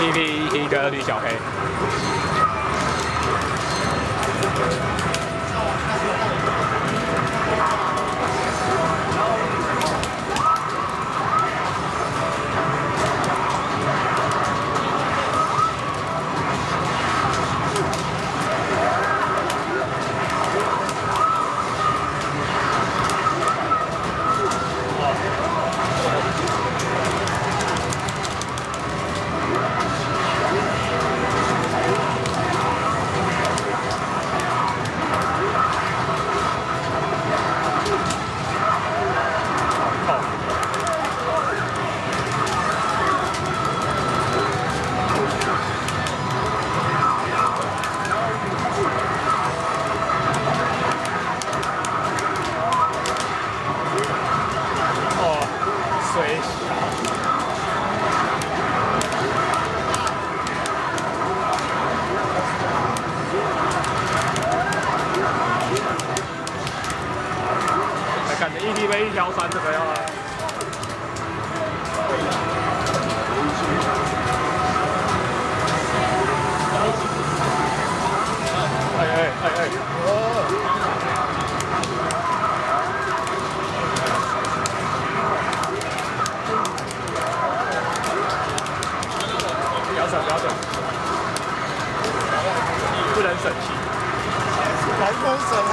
一 V 一个李小黑。T 杯一条三这个要。哎哎哎哎！不要省，不要省，不能省气。还能省啊